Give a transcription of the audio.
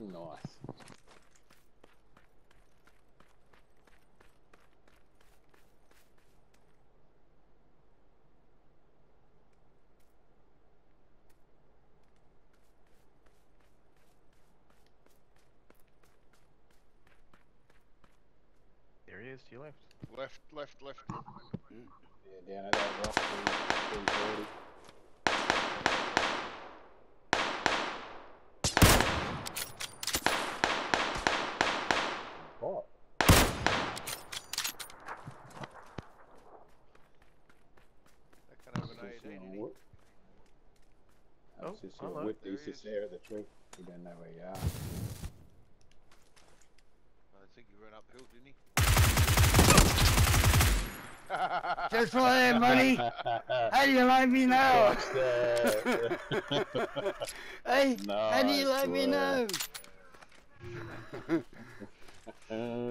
Nice. There he is to your left. Left, left, left. Yeah, down at that rock, whip. I was Oh, just gonna hello. whip There these he just is. there at the tree. He doesn't know where you are. I think he ran uphill, didn't he? Just for that money. How do you like me now? hey, how do you Nice like me now?